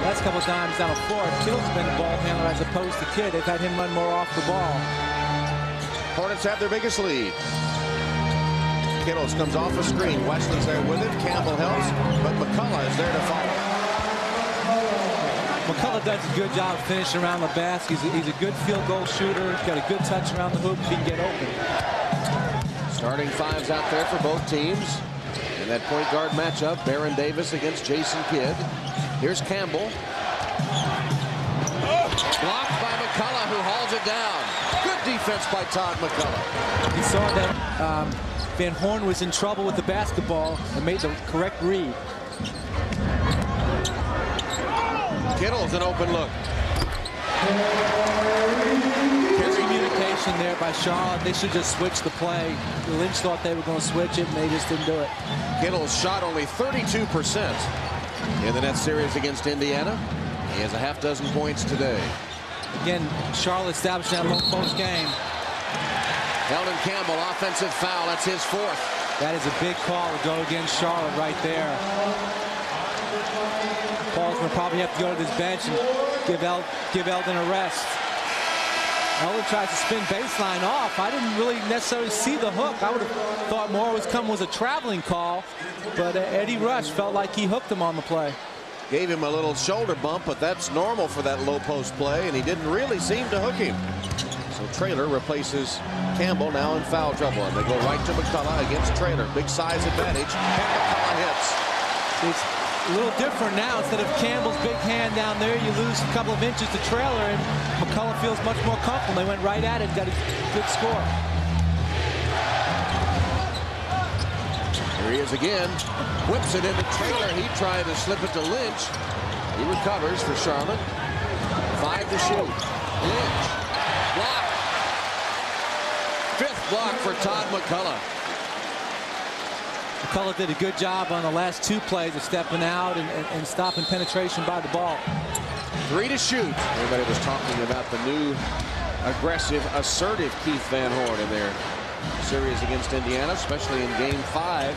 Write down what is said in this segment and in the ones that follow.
last couple times down the floor, Kittles been the ball handler as opposed to Kidd. They've had him run more off the ball. Hornets have their biggest lead. Kittles comes off a screen. Weston's there with him. Campbell helps, but MacCulloch is there to follow. MacCulloch does a good job finishing around the basket. He's a, he's a good field goal shooter. He's got a good touch around the hoop. He can get open. Starting fives out there for both teams. In that point guard matchup, Baron Davis against Jason Kidd. Here's Campbell. Blocked by MacCulloch, who hauls it down. Good defense by Todd MacCulloch. He saw that um, Van Horn was in trouble with the basketball and made the correct read. Kittles an open look. Communication there by Charlotte. They should just switch the play. Lynch thought they were going to switch it, and they just didn't do it. Kittles shot only 32% in the Nets series against Indiana. He has a half dozen points today. Again, Charlotte established that low post game. Elden Campbell, offensive foul. That's his fourth. That is a big call to go against Charlotte right there. Paul's going to probably have to go to this bench and give, El give Elden a rest. Elden tries to spin baseline off. I didn't really necessarily see the hook. I would have thought more was coming was a traveling call, but uh, Eddie Rush felt like he hooked him on the play. Gave him a little shoulder bump, but that's normal for that low post play, and he didn't really seem to hook him. So Traylor replaces Campbell now in foul trouble, and they go right to MacCulloch against Traylor. Big size advantage, and MacCulloch hits. It's a little different now. Instead of Campbell's big hand down there, you lose a couple of inches to Traylor, and MacCulloch feels much more comfortable. They went right at it, got a good score. Here he is again. Whips it into Traylor. He tried to slip it to Lynch. He recovers for Charlotte. Five to shoot. Lynch. Block. Fifth block for Todd MacCulloch. MacCulloch did a good job on the last two plays of stepping out and, and, and stopping penetration by the ball. Three to shoot. Everybody was talking about the new aggressive, assertive Keith Van Horn in their series against Indiana, especially in game five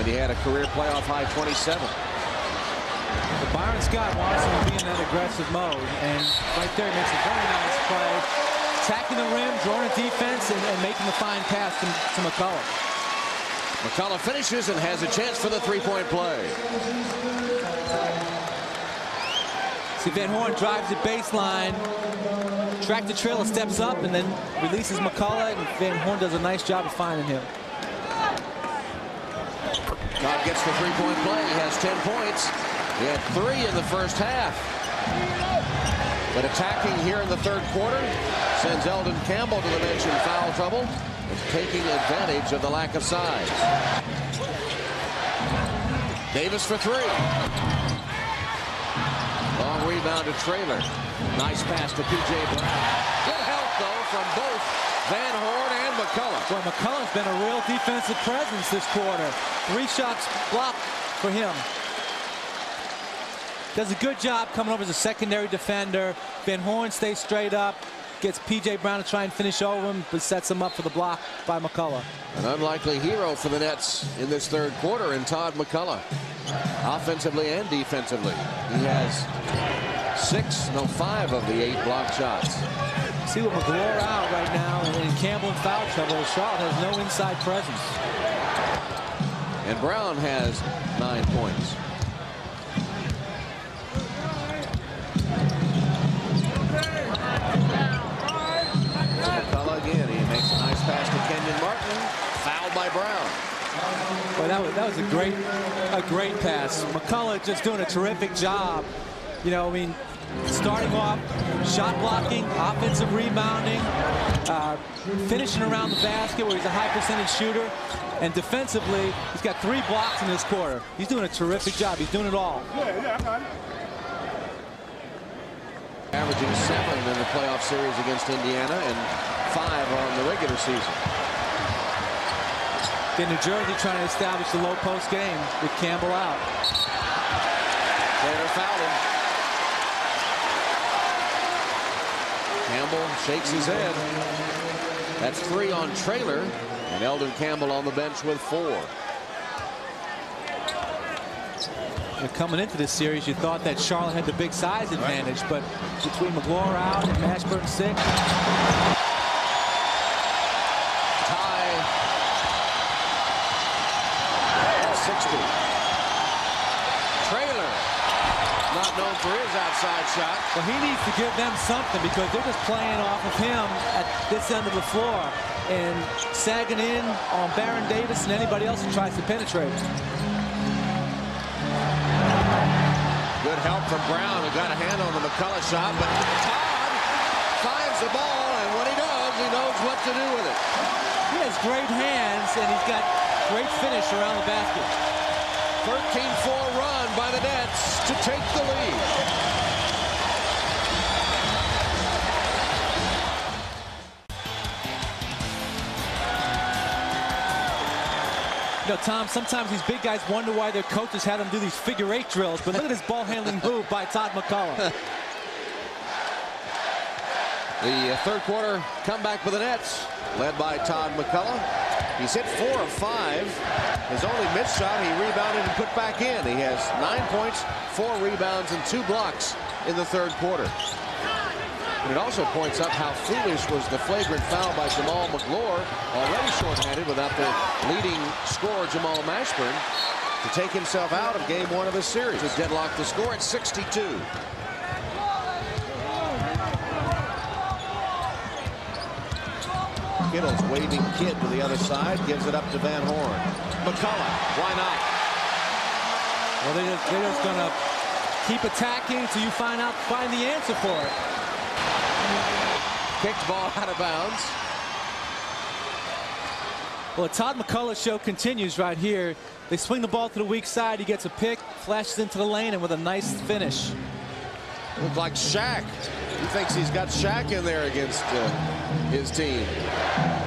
when he had a career playoff high 27. But Byron Scott wants him to be in that aggressive mode, and right there he makes a very nice play. Attacking the rim, drawing a defense, and, and making the fine pass to, to MacCulloch. MacCulloch finishes and has a chance for the three-point play. See, Van Horn drives the baseline, track the trailer, steps up, and then releases MacCulloch, and Van Horn does a nice job of finding him. Todd gets the three-point play. He has 10 points. He had three in the first half. But attacking here in the third quarter sends Elden Campbell to the bench in foul trouble and taking advantage of the lack of size. Davis for three. Long rebound to Traylor. Nice pass to P.J. Brown. Good help, though, from both Van Horn and MacCulloch. Well, MacCulloch's been a real defensive presence this quarter. Three shots blocked for him. Does a good job coming over as a secondary defender. Van Horn stays straight up. Gets P.J. Brown to try and finish over him, but sets him up for the block by MacCulloch. An unlikely hero for the Nets in this third quarter in Todd MacCulloch. Offensively and defensively. He has six, no, five of the eight block shots. See what Magloire out right now and Campbell in foul trouble. Charlotte has no inside presence. And Brown has nine points. Fouled by Brown. Well, that was, that was a great, a great pass. MacCulloch just doing a terrific job. You know, I mean, starting off, shot blocking, offensive rebounding, uh, finishing around the basket where he's a high percentage shooter. And defensively, he's got three blocks in this quarter. He's doing a terrific job. He's doing it all. Yeah, yeah, I got it. Averaging seven in the playoff series against Indiana and five on the regular season. In New Jersey trying to establish the low post game with Campbell out. Traylor fouled him. Campbell shakes his head. That's three on Traylor. And Elden Campbell on the bench with four. Know, coming into this series, you thought that Charlotte had the big size advantage, but between Magloire out and Mashburn sick, Tie at 60. Traylor, not known for his outside shot. well, he needs to give them something because they're just playing off of him at this end of the floor and sagging in on Baron Davis and anybody else who tries to penetrate. Good help from Brown, who got a hand on the MacCulloch shot, but Todd finds the ball, and when he does, he knows what to do with it. He has great hands and he's got great finish around the basket. 13-4 run by the Nets to take the lead. You know, Tom, sometimes these big guys wonder why their coaches had them do these figure eight drills, but look at this ball handling move by Todd MacCulloch. The uh, third quarter comeback for the Nets, led by Todd MacCulloch. He's hit four of five. His only missed shot, he rebounded and put back in. He has nine points, four rebounds, and two blocks in the third quarter. And it also points up how foolish was the flagrant foul by Jamaal Magloire, already shorthanded without the leading scorer Jamal Mashburn, to take himself out of game one of the series. To deadlock the score at 62. Kittles waving Kidd to the other side, gives it up to Van Horn. MacCulloch, why not? Well, they're just, they're just going to keep attacking until you find out, find the answer for it. Kicked ball out of bounds. Well, the Todd MacCulloch show continues right here. They swing the ball to the weak side. He gets a pick, flashes into the lane, and with a nice finish. Looks like Shaq. He thinks he's got Shaq in there against uh, his team.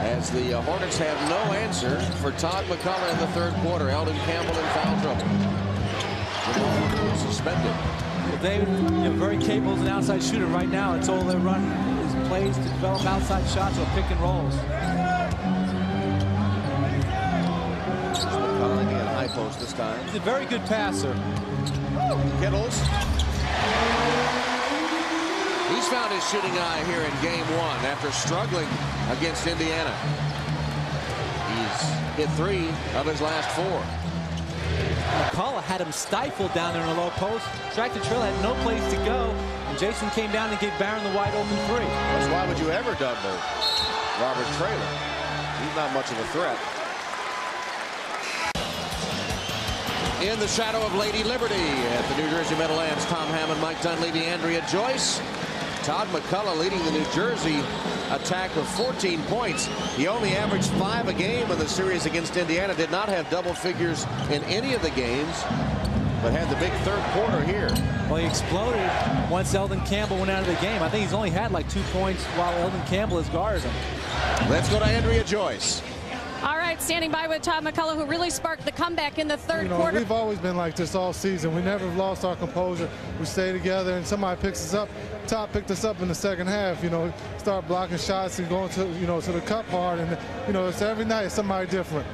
As the uh, Hornets have no answer for Todd MacCulloch in the third quarter. Elden Campbell in foul trouble. Suspended. You know, very capable as an outside shooter right now. It's all they run is plays to develop outside shots or pick and rolls. MacCulloch again, high post this time. He's a very good passer. Kittles. He's found his shooting eye here in game one after struggling against Indiana. He's hit three of his last four. MacCulloch had him stifled down there in the low post. Tractor Trail had no place to go, and Jason came down and gave Baron the wide open three. Because why would you ever double Robert Traylor? He's not much of a threat. In the shadow of Lady Liberty at the New Jersey Meadowlands, Tom Hammond, Mike Dunleavy, Andrea Joyce. Todd MacCulloch leading the New Jersey attack of 14 points. He only averaged five a game in the series against Indiana. Did not have double figures in any of the games, but had the big third quarter here. Well, he exploded once Elden Campbell went out of the game. I think he's only had like two points while Elden Campbell has guarded him. Let's go to Andrea Joyce. All right, standing by with Todd MacCulloch, who really sparked the comeback in the third You know, quarter. we've always been like this all season. We never lost our composure. We stay together, and somebody picks us up. Todd picked us up in the second half. You know, start blocking shots and going to you know to the cup hard, and you know it's every night somebody different.